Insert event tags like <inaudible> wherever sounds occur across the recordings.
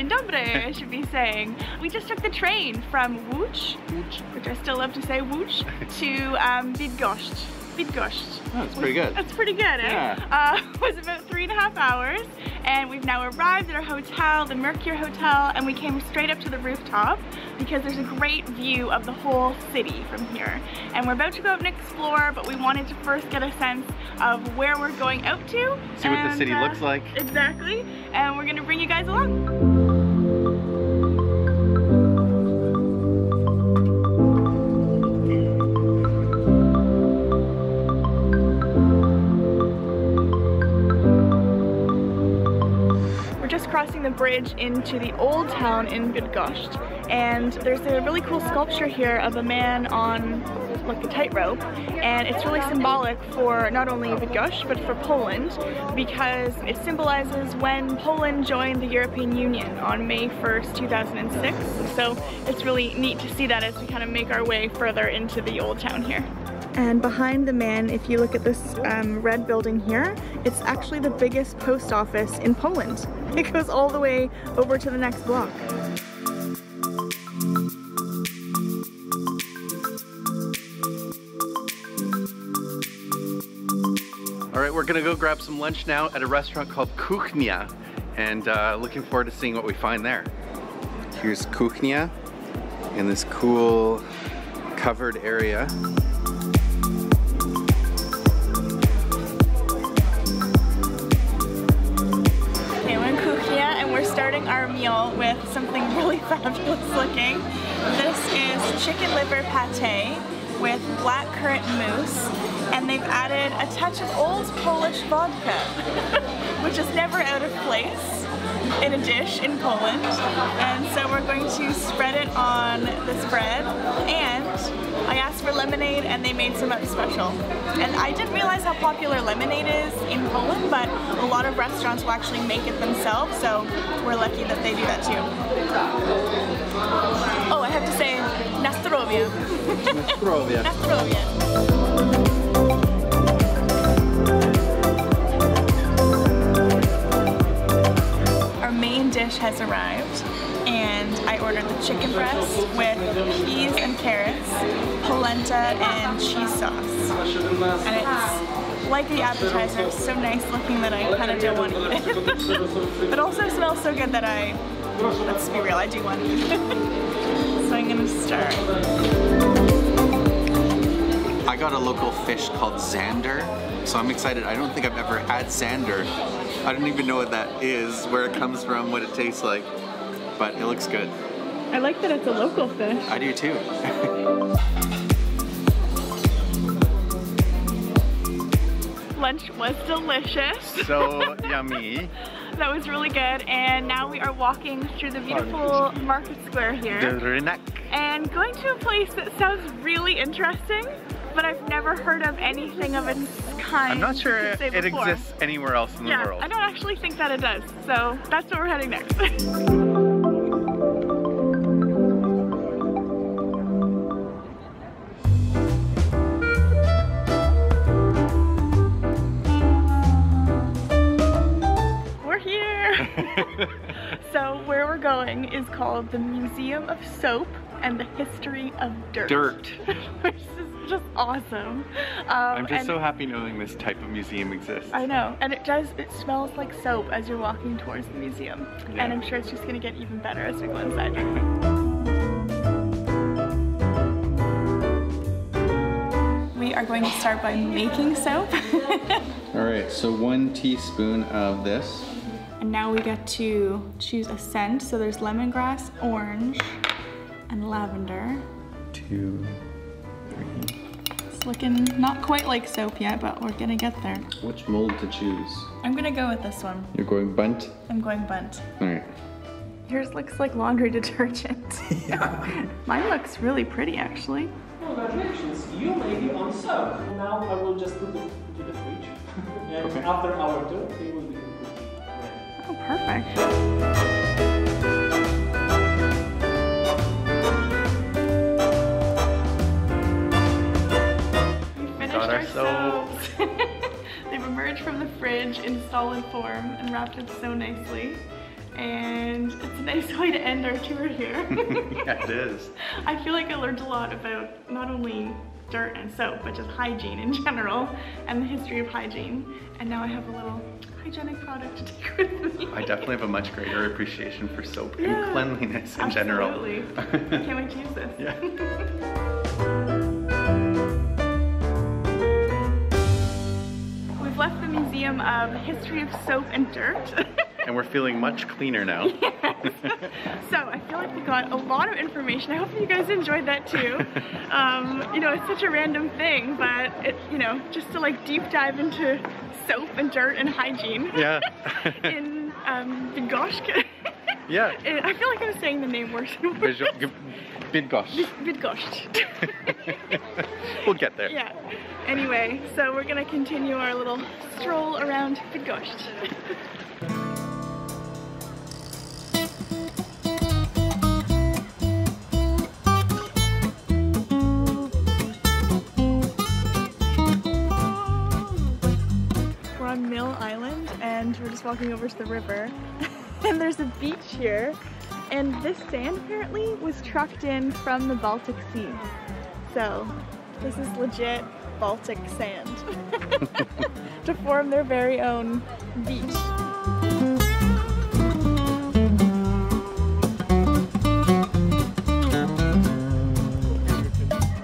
Dzień dobry, I should be saying. We just took the train from Łódź, which I still love to say Łódź, <laughs> to um, Bydgoszcz. Bydgoszcz. Oh, that's pretty good. That's pretty good, eh? Yeah. Uh, it <laughs> was about three and a half hours, and we've now arrived at our hotel, the Mercure Hotel, and we came straight up to the rooftop because there's a great view of the whole city from here. And we're about to go out and explore, but we wanted to first get a sense of where we're going out to. See what the city uh, looks like. Exactly, and we're gonna bring you guys along. Crossing the bridge into the old town in Bydgoszcz and there's a really cool sculpture here of a man on like a tightrope. And it's really symbolic for not only Bydgoszcz but for Poland because it symbolizes when Poland joined the European Union on May 1st 2006 so it's really neat to see that as we kind of make our way further into the old town here. And behind the man, if you look at this um, red building here, it's actually the biggest post office in Poland. <laughs> It goes all the way over to the next block. All right, we're gonna go grab some lunch now at a restaurant called Kuchnia and uh, looking forward to seeing what we find there. Here's Kuchnia in this cool covered area. Starting our meal with something <laughs> really fabulous looking. This is chicken liver pate with black currant mousse and they've added a touch of old Polish vodka, <laughs> which is never out of place in a dish in Poland. And so we're going to spread it on this bread and I asked for lemonade and they made some up special. And I didn't realize how popular lemonade is in Poland, but a lot of restaurants will actually make it themselves, so we're lucky that they do that too. Oh, I have to say, Na zdrowie. Nastrovia. <laughs> Main dish has arrived and I ordered the chicken breast with peas polenta and cheese sauce. And it's like the appetizer, it's so nice looking that I kind of don't want to eat it. <laughs> but also smells so good that I, let's be real, I do want to eat it. <laughs> so I'm gonna start. I got a local fish called Zander, so I'm excited. I don't think I've ever had Zander. I don't even know what that is, where it comes from, what it tastes like, but it looks good. I like that it's a local fish. I do too. <laughs> Lunch was delicious. <laughs> so yummy. That was really good. And now we are walking through the beautiful market square The here and going to a place that sounds really interesting, but I've never heard of anything of its kind. I'm not sure it, it exists anywhere else in the Yeah, world. I don't actually think that it does. So that's where we're heading next. <laughs> <laughs> so where we're going is called the Museum of Soap and the History of Dirt. Dirt. <laughs> Which is just awesome. Um, I'm just so happy knowing this type of museum exists. I know, and it does, it smells like soap as you're walking towards the museum. Yeah. And I'm sure it's just gonna get even better as we go inside. we are going to start by making soap. <laughs> All right, so one teaspoon of this. And now we get to choose a scent. So there's lemongrass, orange, and lavender. Two, three. It's looking not quite like soap yet, but we're gonna get there. Which mold to choose? I'm gonna go with this one. You're going Bundt? I'm going Bundt. All right. Yours looks like laundry <laughs> detergent. Yeah. <laughs> Mine looks really pretty actually. Congratulations, you may be on soap. Now I will just put it into the fridge. <laughs> and Okay. after our tour, they will be completely ready. Perfect. We finished got our our soaps. <laughs> They've emerged from the fridge in solid form and wrapped up so nicely. and it's a nice <laughs> way to end our tour here. <laughs> yeah, it is. I feel like I learned a lot about not only dirt and soap, but just hygiene in general and the history of hygiene. And now I have a little hygienic product to <laughs> take with me. I definitely have a much greater appreciation for soap and cleanliness in general. Absolutely. I can't wait to use this. <laughs> Yeah. We've left the Museum of History of Soap and Dirt. <laughs> And we're feeling much cleaner now. <laughs> so I feel like we got a lot of information. I hope you guys enjoyed that too. <laughs> Um, you know, it's such a random thing, but it, you know, just to like deep dive into soap and dirt and hygiene Yeah. <laughs> in um, Bydgoszcz. yeah. I feel like I'm saying the name worse and worse. Bydgoszcz. Bydgoszcz. We'll get there. yeah. Anyway, so we're gonna continue our little stroll around Bydgoszcz. Just walking over to the river. <laughs> and there's a beach here. And this sand apparently was trucked in from the Baltic Sea. So this is legit Baltic sand <laughs> to form their very own beach.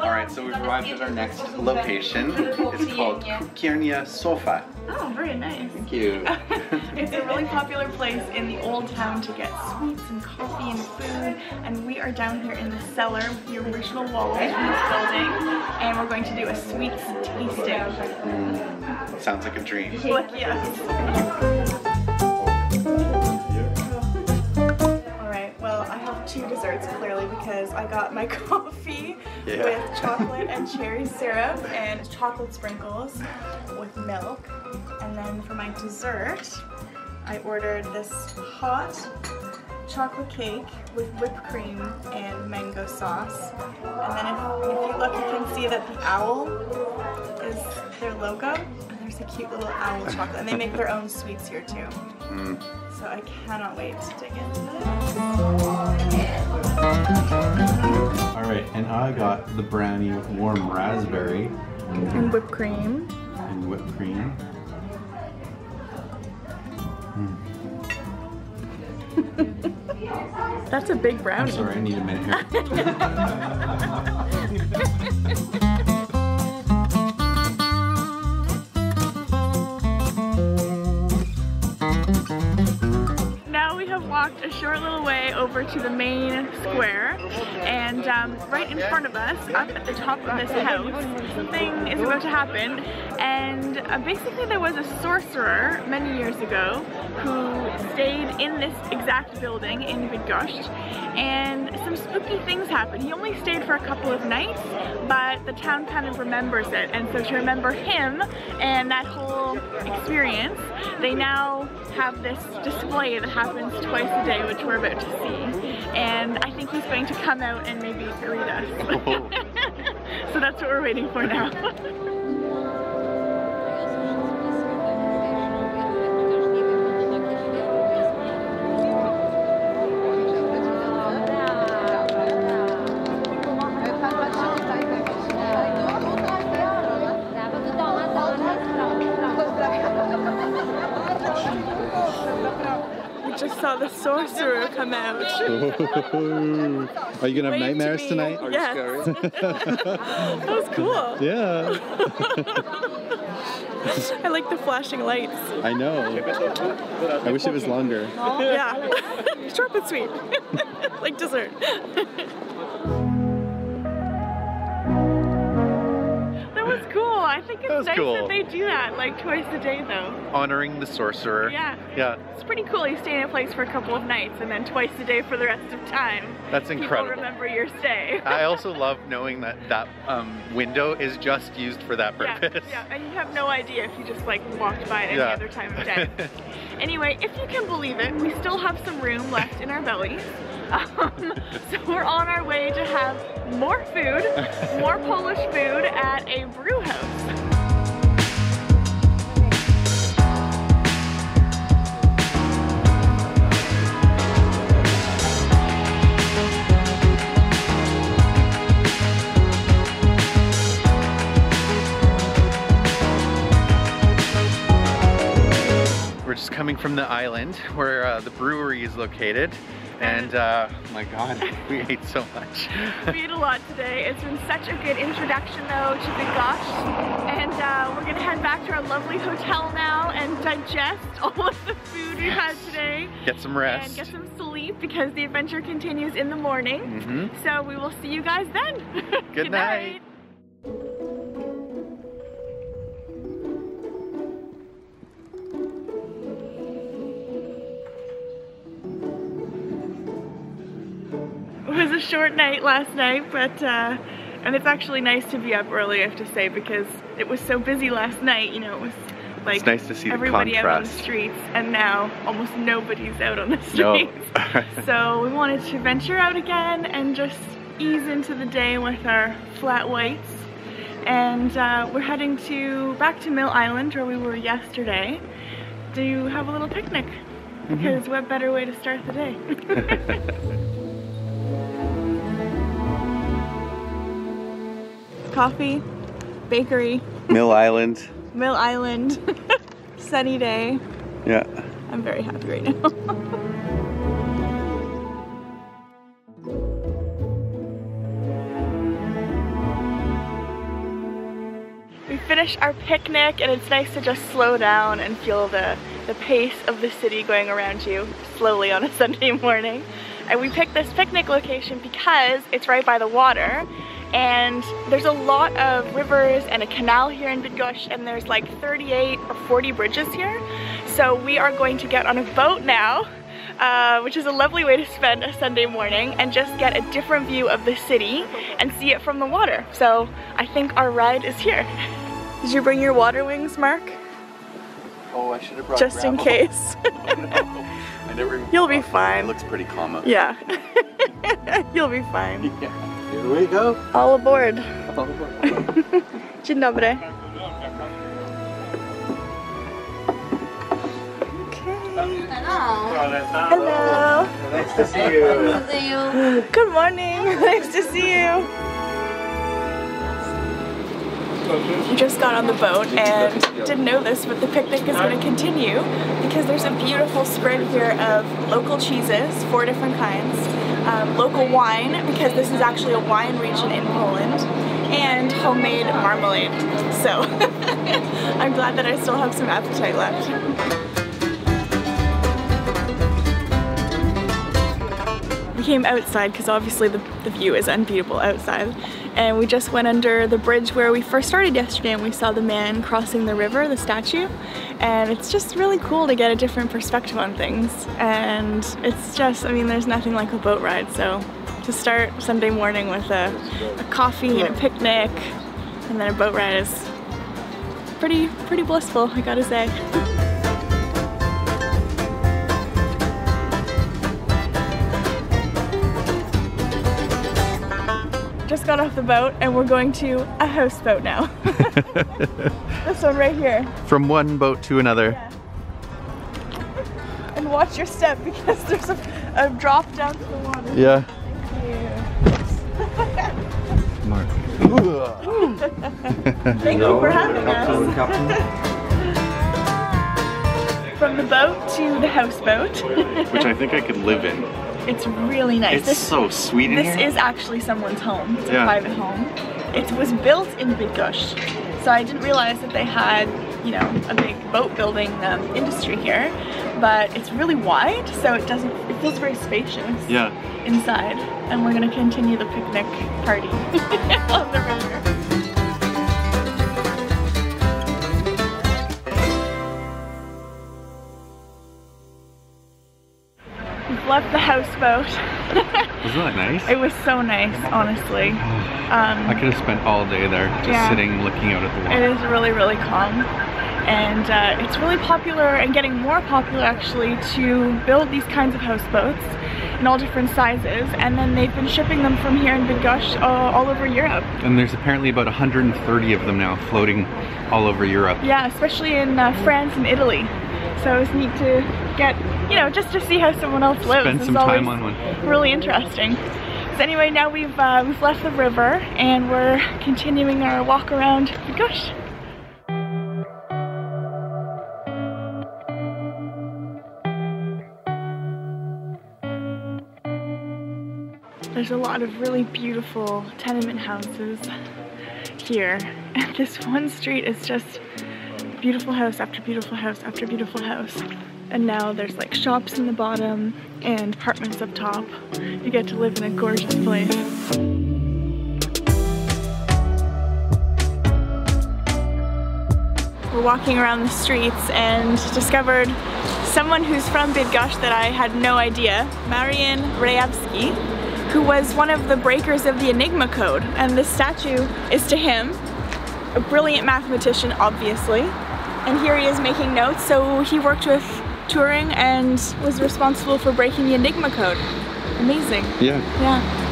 All right, so we've arrived at our next location. It's called Cukiernia Sowa. Oh, very nice. Thank you. <laughs> it's a really popular place in the old town to get sweets and coffee and food. And we are down here in the cellar with the original walls from this building. And we're going to do a sweets tasting. Mm, sounds like a dream. Look, yes. <laughs> Alright, well, I have two desserts clearly because I got my <laughs> coffee Yeah. with chocolate and cherry syrup and chocolate sprinkles with milk. And then for my dessert, I ordered this hot chocolate cake with whipped cream and mango sauce. And then if, if you look, you can see that the owl is their logo. And there's a cute little owl <laughs> chocolate. And they make their own sweets here too. Mm. So I cannot wait to dig into this. All right, and I got the brownie with warm raspberry And whipped cream. and whipped cream. That's a big I'm brownie. sorry, I need a minute here. <laughs> have walked a short little way over to the main square and um, right in front of us, up at the top of this house, something is about to happen and uh, basically there was a sorcerer many years ago who stayed in this exact building in Bydgoszcz and some spooky things happened. He only stayed for a couple of nights but the town kind of remembers it and so to remember him and that whole experience they now have this display that happens twice a day which we're about to see and I think he's going to come out and maybe greet us. <laughs> So that's what we're waiting for now. <laughs> saw the sorcerer come out. <laughs> Are you gonna have Wave to nightmares me. tonight? Yes. <laughs> <laughs> that was cool. Yeah, I like the flashing lights. I know. I wish it was longer. Yeah. Short but sweet. like dessert. Cool. I think it's That nice cool. that they do that like twice a day though. Honoring the sorcerer. Yeah. Yeah, It's pretty cool. You stay in a place for a couple of nights and then twice a day for the rest of time. That's incredible. People remember your stay. <laughs> I also <laughs> love knowing that that um, window is just used for that yeah, purpose. yeah, and you have no idea if you just like walked by at any Yeah. other time of day. <laughs> anyway, if you can believe it, we still have some room left in our bellies. Um, <laughs> so we're on our way to have more food, more Polish food at a brew house. We're just coming from the island where uh, the brewery is located and uh, my God, <laughs> we ate so much. <laughs> we ate a lot today. It's been such a good introduction though to Bydgoszcz. And uh, we're gonna head back to our lovely hotel now and digest <laughs> all of the food we've had today. Get some rest. And get some sleep because the adventure continues in the morning. Mm -hmm. So we will see you guys then. Good, good night. night. Short night last night, but uh, and it's actually nice to be up early, I have to say, because it was so busy last night. You know, it was like it's nice to see everybody out on the streets, and now almost nobody's out on the streets. No. <laughs> so we wanted to venture out again and just ease into the day with our flat whites. And uh, we're heading to back to Mill Island, where we were yesterday, to have a little picnic. Mm -hmm. Because what better way to start the day? <laughs> <laughs> coffee, bakery. Mill Island. <laughs> Mill Island. <laughs> Sunny day. Yeah. I'm very happy right now. <laughs> we finished our picnic and it's nice to just slow down and feel the, the pace of the city going around you slowly on a Sunday morning. And we picked this picnic location because it's right by the water and there's a lot of rivers and a canal here in Bydgoszcz and there's like 38 or 40 bridges here. So we are going to get on a boat now uh, which is a lovely way to spend a Sunday morning and just get a different view of the city and see it from the water. So I think our ride is here. <laughs> Did you bring your water wings, Mark? Oh, I should have brought them. Just gravel. in case. oh, <laughs> no. I never <laughs> You'll be fine. It looks pretty calm out. Yeah. You'll be fine. Yeah. Here we go. All aboard. All aboard. <laughs> Dzień dobry. Hello. Hello. Nice to see you. Good morning. <laughs> Nice to see you. We just got on the boat and didn't know this, but the picnic is going to continue because there's a beautiful spread here of local cheeses, four different kinds, um, local wine, because this is actually a wine region in Poland, and homemade marmalade. So <laughs> I'm glad that I still have some appetite left. We came outside because obviously the, the view is unbeatable outside and we just went under the bridge where we first started yesterday and we saw the man crossing the river, the statue, and it's just really cool to get a different perspective on things and it's just, I mean there's nothing like a boat ride so to start Sunday morning with a, a coffee and a picnic and then a boat ride is pretty, pretty blissful I gotta say. Just got off the boat and we're going to a houseboat now. <laughs> this one right here. From one boat to another. Yeah. And watch your step because there's a, a, drop down to the water. Yeah. Mark. <laughs> Thank you for having us. From the boat to the houseboat. Which I think I could live in. It's really nice. It's this, so sweet This here. is actually someone's home. It's yeah. a private home. It was built in Bydgoszcz. So I didn't realize that they had, you know, a big boat building um, industry here. But it's really wide, so it doesn't, it feels very spacious yeah. inside. And we're gonna continue the picnic party <laughs> on the river. Left the houseboat. <laughs> Wasn't that nice? It was so nice, honestly. Um, I could have spent all day there just yeah, sitting looking out at the water. It is really, really calm. And uh, it's really popular and getting more popular actually to build these kinds of houseboats in all different sizes and then they've been shipping them from here in Bydgoszcz uh, all over Europe. And there's apparently about 130 of them now floating all over Europe. Yeah, especially in uh, France and Italy. So it's neat to get, you know, just to see how someone else lives. is always time on one. Really interesting. So anyway, now we've uh, we've left the river and we're continuing our walk around the Gush. There's a lot of really beautiful tenement houses here. And <laughs> this one street is just beautiful house after beautiful house after beautiful house. And now there's like shops in the bottom and apartments up top. You get to live in a gorgeous place. We're walking around the streets and discovered someone who's from Bydgoszcz that I had no idea, Marian Rejewski, who was one of the breakers of the Enigma Code. And this statue is to him, a brilliant mathematician, obviously. And here he is making notes, so he worked with Turing and was responsible for breaking the Enigma Code. Amazing. Yeah. Yeah.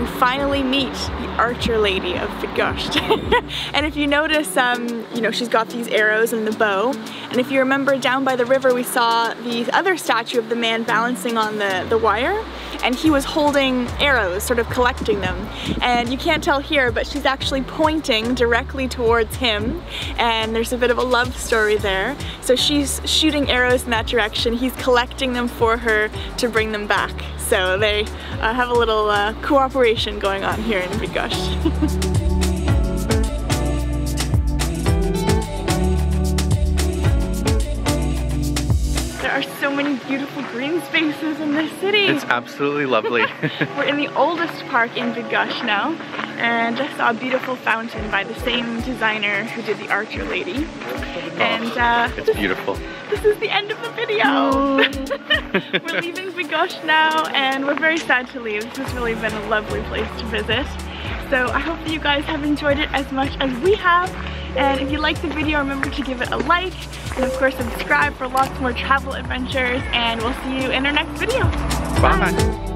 We finally meet the archer lady of Bydgoszcz. <laughs> and if you notice, um, you know, she's got these arrows and the bow. And if you remember down by the river, we saw the other statue of the man balancing on the, the wire. And he was holding arrows, sort of collecting them. And you can't tell here, but she's actually pointing directly towards him. And there's a bit of a love story there. So she's shooting arrows in that direction. He's collecting them for her to bring them back. So they uh, have a little uh, cooperation going on here in Bydgoszcz. <laughs> many beautiful green spaces in this city. It's absolutely lovely. <laughs> We're in the oldest park in Bydgoszcz now and just saw a beautiful fountain by the same designer who did the Archer Lady. And uh, it's beautiful. This is the end of the video. <laughs> we're leaving Bydgoszcz now and we're very sad to leave. This has really been a lovely place to visit. So I hope that you guys have enjoyed it as much as we have. And if you liked the video, remember to give it a like. And of course, subscribe for lots more travel adventures. And we'll see you in our next video. Bye. Bye.